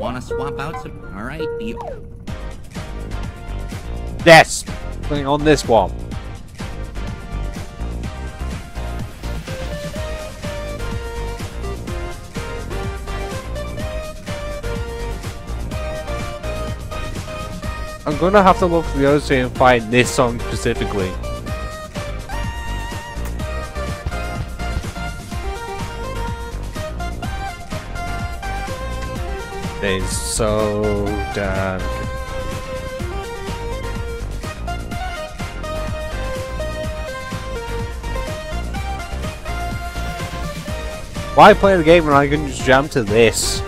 Want to swap out some? All right. The Yes! Putting on this one. I'm gonna have to look for the other and find this song specifically. It's so damn good. Why play the game when I can just jump to this?